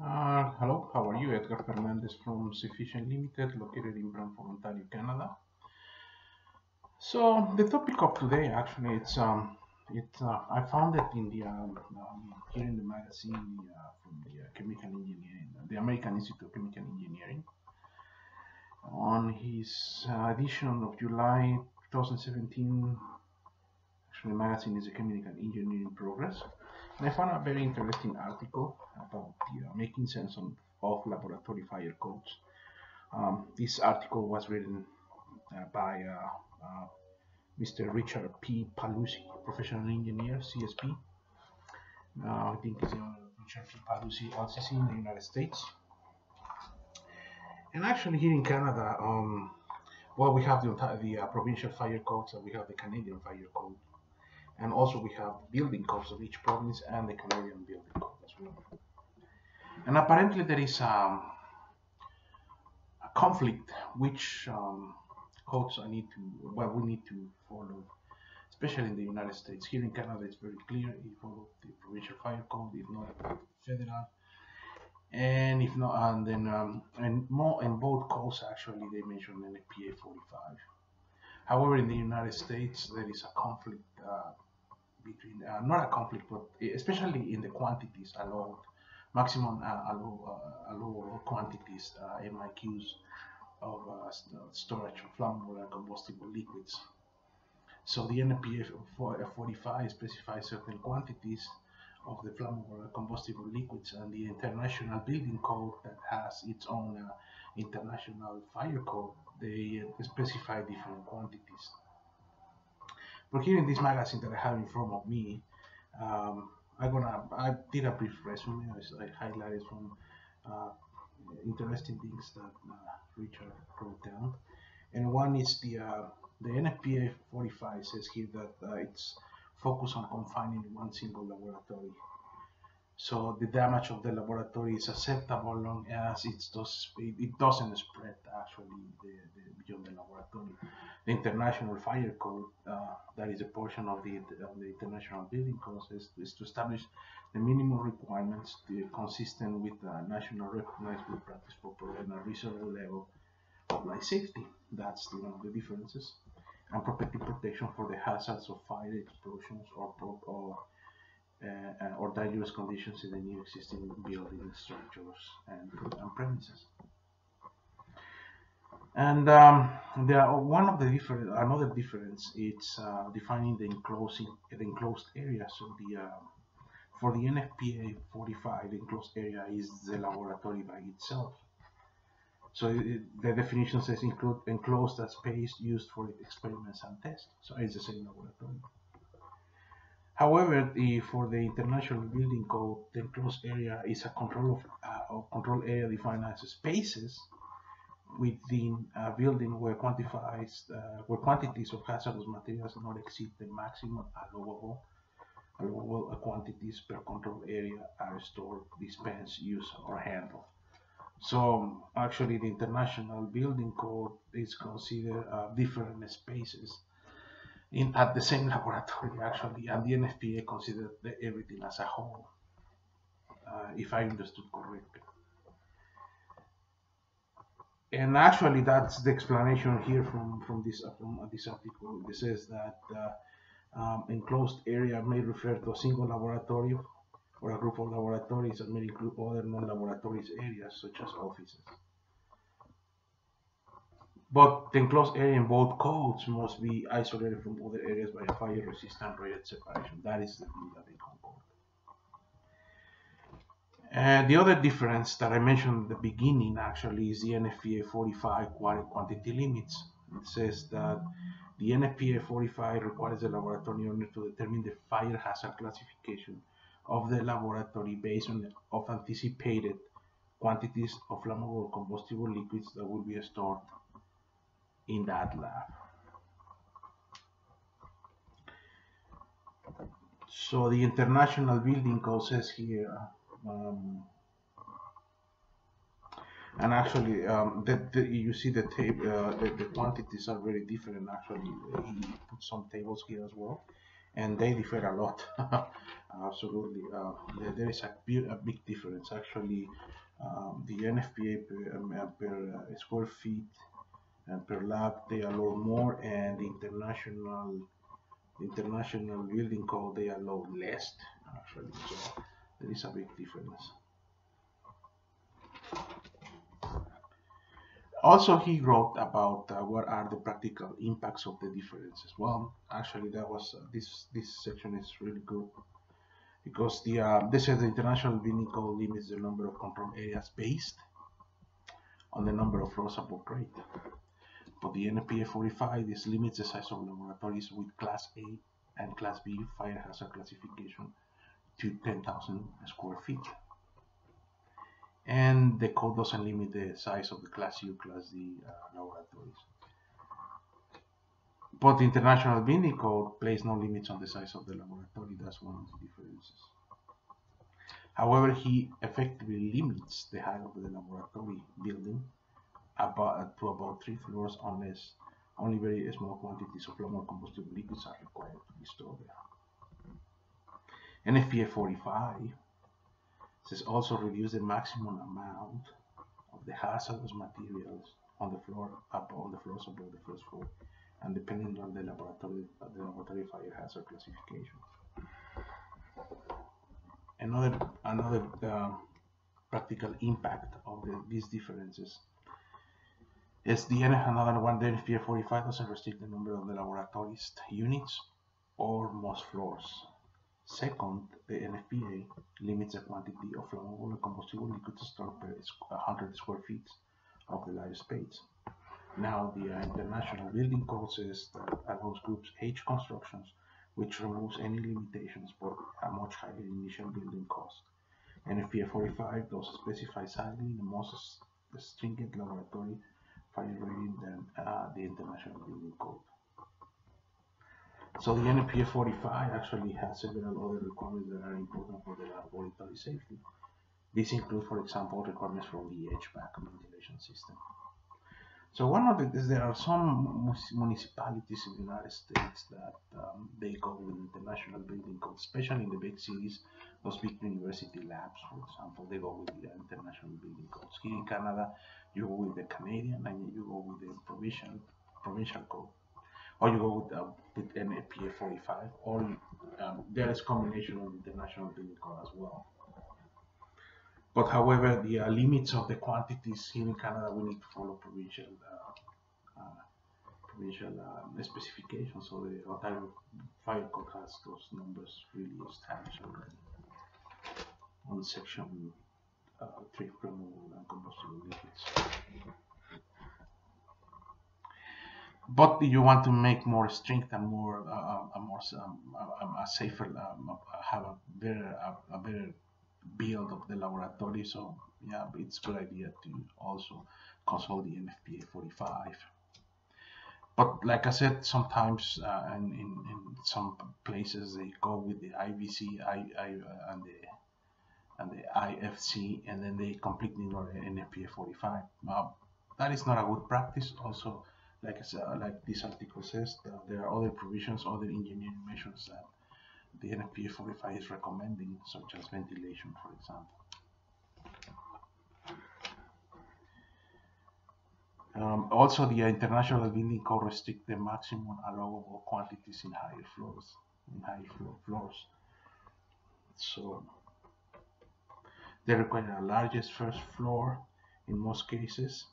Uh, hello, how are you? Edgar Fernandez from Safefficient Limited, located in Brantford, Ontario, Canada. So the topic of today, actually, it's um, uh, I found it in the um, um, here in the magazine uh, from the uh, chemical engineering, the American Institute of Chemical Engineering, on his uh, edition of July 2017. Actually, magazine is a chemical engineering progress. I found a very interesting article about the, uh, making sense of, laboratory fire codes. Um, this article was written uh, by uh, uh Mr. Richard P. Palluzi, professional engineer, CSP. Uh, I think he's it's Richard P. Palluzi, LCC in the United States. And actually here in Canada, um, well, we have the, the uh, provincial fire codes and we have the Canadian fire code and also we have building codes of each province and the Canadian building code as well. And apparently there is um, a conflict which um, codes I need to, well, we need to follow, especially in the United States. Here in Canada, it's very clear. You follow the provincial fire code, if not federal. And if not, and then, um, and more in both codes actually, they mention NFPA 45. However, in the United States, there is a conflict uh, between uh, not a conflict, but especially in the quantities allowed, maximum uh, allowed, uh, allowed quantities uh, MIQs of uh, storage of flammable and combustible liquids. So the NFPA 45 specifies certain quantities of the flammable combustible liquids, and the International Building Code that has its own uh, international fire code, they specify different quantities. In this magazine that I have in front of me, um, I'm gonna I did a brief resume. I, I highlighted some uh, interesting things that uh, Richard wrote down, and one is the uh, the NFPA 45 says here that uh, it's focused on confining one single laboratory so the damage of the laboratory is acceptable long as it, does, it, doesn't spread actually the, the, beyond the laboratory. The International Fire Code, uh, that is a portion of the, of the International Building Code, is, is to establish the minimum requirements to, consistent with the national recognized good practice for providing a reasonable level of life safety. That's one of the differences. And property protection for the hazards of fire, explosions, or, or uh, or dangerous conditions in the new existing building structures and, and premises. And um, there are one of the different another difference is uh, defining the enclosing the enclosed area. So the uh, for the NFPA 45, the enclosed area is the laboratory by itself. So it, the definition says include enclosed space used for experiments and tests. So it's the same laboratory. However, the, for the International Building Code, the enclosed area is a control of, uh, control area defined as spaces within a building where quantifies uh, where quantities of hazardous materials not exceed the maximum allowable allowable quantities per control area are stored, dispensed, used, or handled. So actually, the International Building Code is considered uh, different spaces in at the same laboratory actually, and the NFPA considered everything as a whole, uh, if I understood correctly. And actually, that's the explanation here from from this from this article. It says that uh, um, enclosed area may refer to a single laboratory or a group of laboratories and may include other non-laboratories areas such as offices. But the enclosed area in both codes must be isolated from other areas by a fire-resistant rated separation. That is the thing that they concord. And uh, the other difference that I mentioned at the beginning actually is the NFPA 45 quantity limits. It says that the NFPA 45 requires the laboratory owner to determine the fire hazard classification of the laboratory based on of anticipated quantities of flammable combustible liquids that will be stored in that lab. So the International Building says here, um, and actually, um, the, you see the, uh, the, the quantities are very different. Actually, he put some tables here as well, and they differ a lot. Absolutely, uh, there, is a, a, big difference. Actually, um, the NFPA per, um, per uh, square feet and per lab they allow more, and international international building code they allow less. Actually, so there is a big difference. Also, he wrote about uh, what are the practical impacts of the differences. Well, actually, that was uh, this this section is really good because the uh, this is the international building code limits the number of control areas based on the number of floors above grade. For the NFPA 45, this limits the size of laboratories with Class A and Class B fire hazard classification to 10,000 square feet and the code doesn't limit the size of the class U, class D uh, laboratories. But the International Building Code places no limits on the size of the laboratory, that's one of the differences. However, he effectively limits the height of the laboratory building about, to about three floors unless only very small quantities of flammable combustible liquids are required to be stored there. NFPA 45 says also reduce the maximum amount of the hazardous materials on the floor up on the floors above the first floor and depending on the laboratory the laboratory fire hazard classification. Another another uh, practical impact of the, these differences is another one the NFPA 45 doesn't restrict the number of the laboratories units or most floors Second, the NFPA limits the quantity of flammable and combustible liquids stored per 100 square feet of the live space. Now, the uh, International Building Code says that allows groups H constructions, which removes any limitations for a much higher initial building cost. NFPA 45 does specify sadly the most stringent laboratory than uh, the International Building Code. So the NFPA 45 actually has several other requirements that are important for the laboratory safety. These include, for example, requirements from the HVAC ventilation system. So one of the is there are some municipalities in the United States that um, they go with international building codes, especially in the big cities, those big university labs, for example, they go with the international building codes. Here in Canada, you go with the Canadian and you go with the provincial provincial code or you go with, uh, with NFPA 45 or um, there is combination of international building code as well. But however, the uh, limits of the quantities here in Canada, we need to follow provincial uh, uh provincial um, specifications. So the Ontario Fire Code has those numbers really established already on section uh, 3 flammable and combustible liquids but you want to make more strict and more uh, uh a more um, a, a, safer um, have a better a, a, better build of the laboratory so yeah it's good idea to also consult the NFPA 45 but like I said sometimes uh, in, in, in some places they go with the IBC I, I, uh, and the and the IFC and then they completely ignore the NFPA 45 uh, that is not a good practice. Also like uh, like this article says, there are other provisions, other engineering measures that the NFPA 45 is recommending, such as ventilation, for example. Um, also, the International Building Code restricts the maximum allowable quantities in higher floors. In higher floor floors, so they require a largest first floor in most cases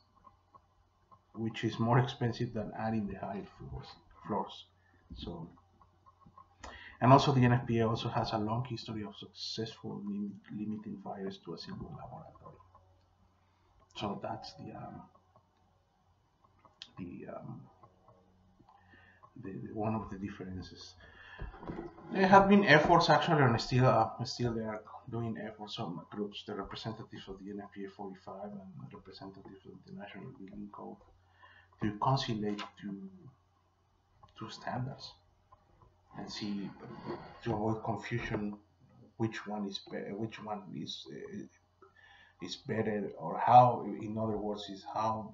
which is more expensive than adding the higher floors. floors. So, and also the NFPA also has a long history of successful lim limiting fires to a single laboratory. So that's the um, the, um, the, the, one of the differences. There have been efforts actually, and still uh, still they are doing efforts on groups, the representatives of the NFPA 45 and representatives of the National Building Code to conciliate to two standards and see to avoid confusion which one is better, which one is uh, is better or how in other words is how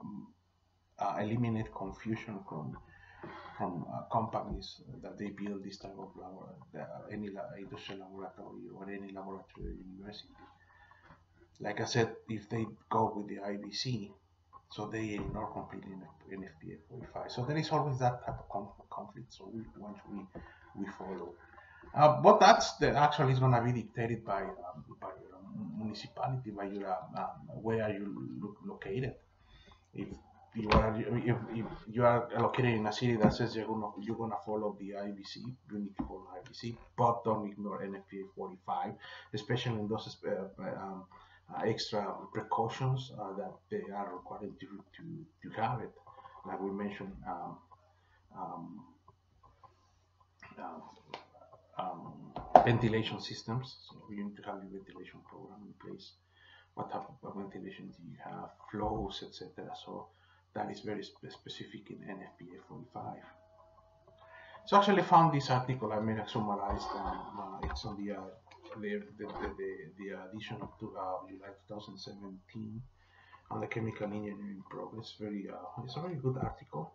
uh, eliminate confusion from from uh, companies that they build this type of lab, uh, any industrial laboratory or any laboratory university. Like I said, if they go with the IBC, so they ignore completely NFPA 45. So there is always that type of conflict. So we want we we follow. Uh, but that's the, actually is going to be dictated by um, by your municipality, by your um, where are you lo located. If you are if, if you are located in a city that says you're gonna you're gonna follow the IBC, you need to follow IBC, but don't ignore NFPA 45, especially in those uh, um, uh, extra precautions uh, that they are required to, to, to have it. Like we mentioned, um, um, um, ventilation systems. So you need to have your ventilation program in place. What type of ventilation do you have? Flows, etc. So that is very spe specific in NFPA 45. So actually found this article, I made a summarized, um, uh, it's on the, uh, the, the, the, the, edition of uh, July 2017 on the chemical engineering progress. Very, uh, it's a very good article.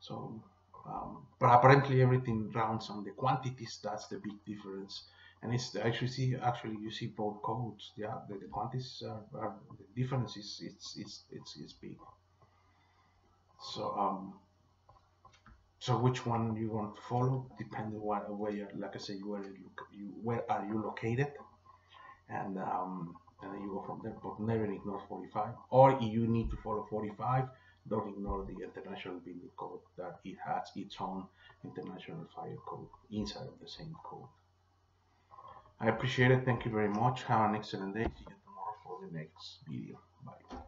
So, um, but apparently everything rounds on the quantities. That's the big difference. And it's actually see actually you see both codes. Yeah, the, the quantities are, are the difference is it's it's it's, it's big. So um, so which one you want to follow depending on where you're, like I say, where you, you where are you located, and um, and then you go from there. But never ignore 45. Or you need to follow 45, don't ignore the international building code that it has its own international fire code inside of the same code. I appreciate it. Thank you very much. Have an excellent day. See you tomorrow for the next video. Bye.